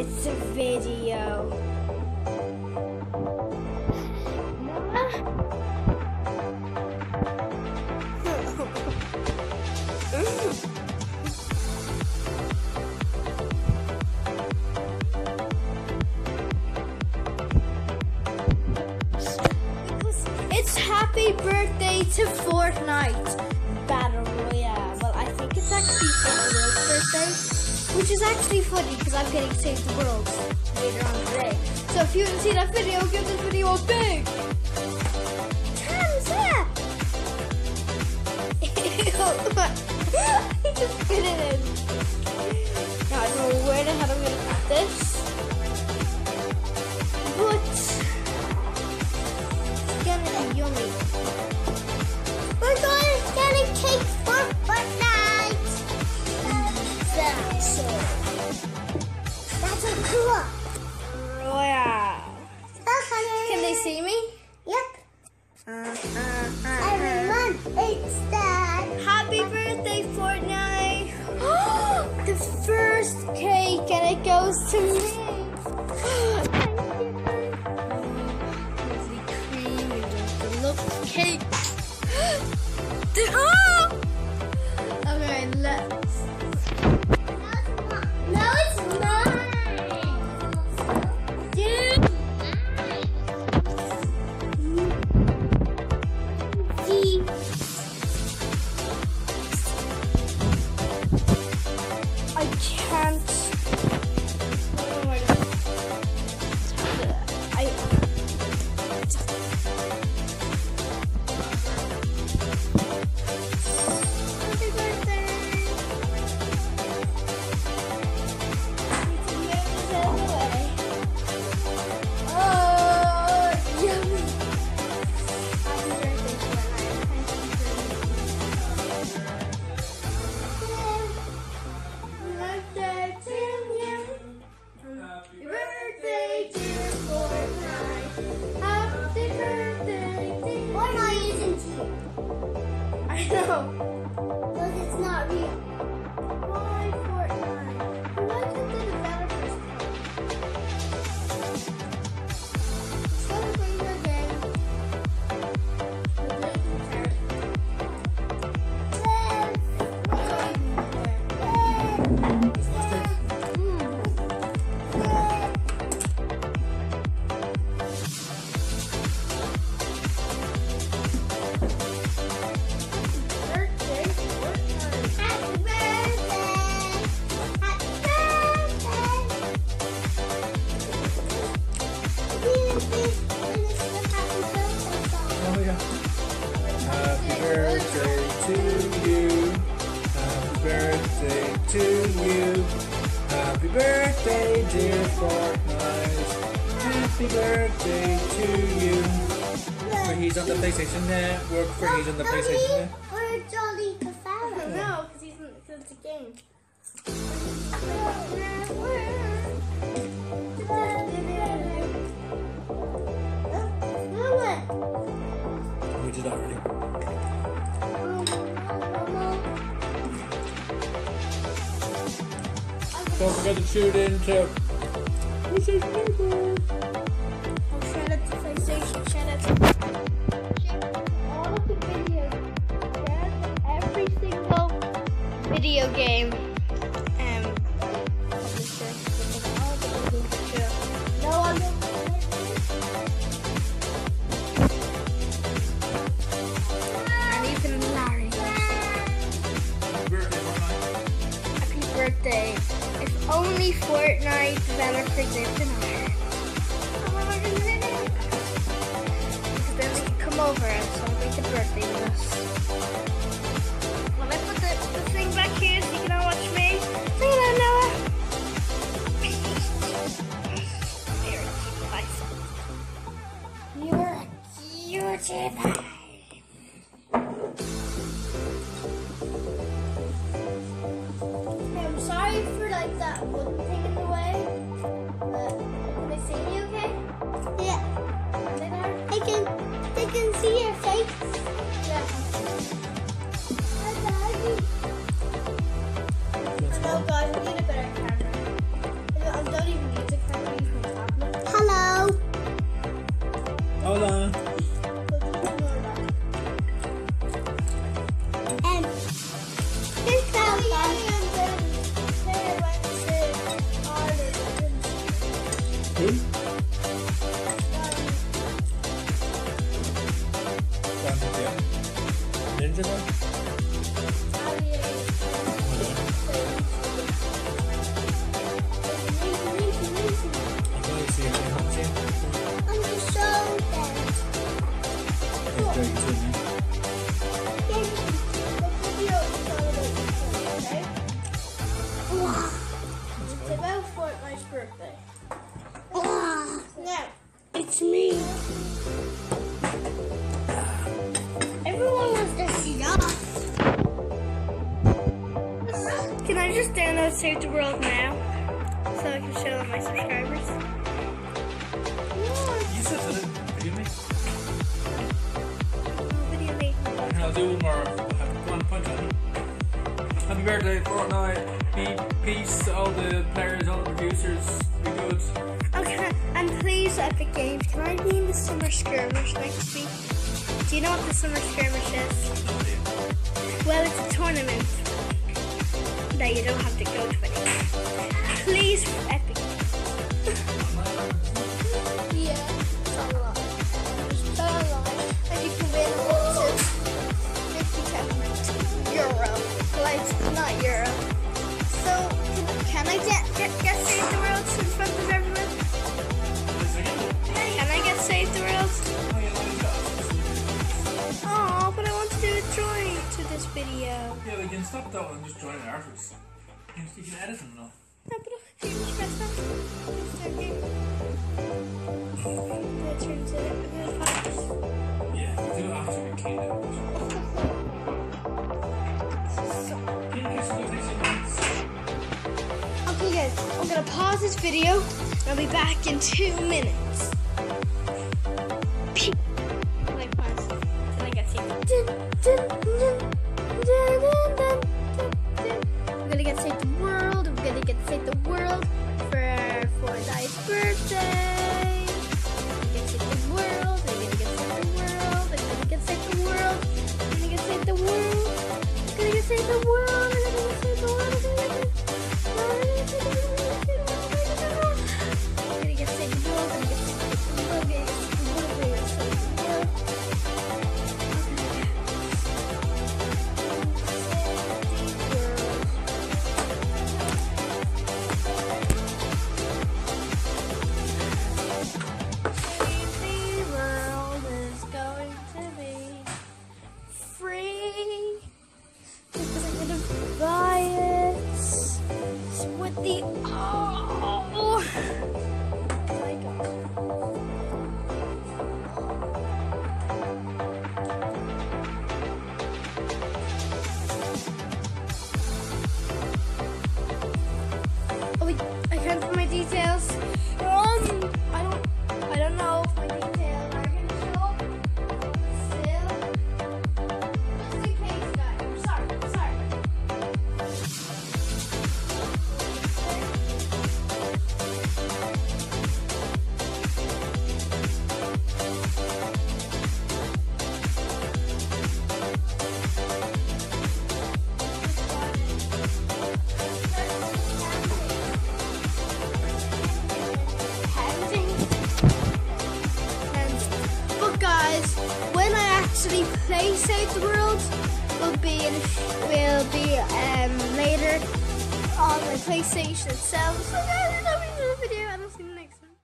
It's a video. It's happy birthday to Fortnite which is actually funny because I'm getting Save the World later on today. So if you didn't see that video, give this video a big thumbs up. I just put it in. Now I don't know where the hell I'm gonna put this. Everyone, it's that. Happy birthday, Fortnite! the first cake, and it goes to me. can't. I know. because it's not real. Happy birthday, dear Fortnite. Happy birthday to you. For he's on the PlayStation Network. For he's on the PlayStation Network. Or Jolly Cassava. No, because he's in, cause it's a game. We did already. Don't forget to tune in to PlayStation Network. Shout out to PlayStation, shout out to all of the videos, every single video game Only Fortnite lived in Ireland. Because then they could come over and celebrate the birthday with us. Well, I put the, the thing back here so you can all watch me. Say hello, Noah. You're a YouTuber. Hey, it's me. Everyone wants to see us. Can I just download Save the World now? So I can show my subscribers? Happy birthday, Fortnite. Peace to all the players, all the producers. Be good. Okay, and please, Epic Games, can I be in the Summer Skirmish next week? Do you know what the Summer Skirmish is? Well, it's a tournament that you don't have to go to. Please, Epic. yeah. And you can win up to 50 euro. Not euro. So, can, can I get, get, get video. Yeah, we can stop that and just join the artists. You can- you can edit them now. No, but if you just press that, it's okay. That turns it into. Yeah, you do after we clean it. Can you just do this in minutes? Okay, guys, I'm gonna pause this video. I'll be back in two minutes. Pew. Gonna get Save the World. I'm gonna get Save the World Save the World, will be in, will be um, later on the PlayStation itself. So